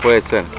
Puede ser.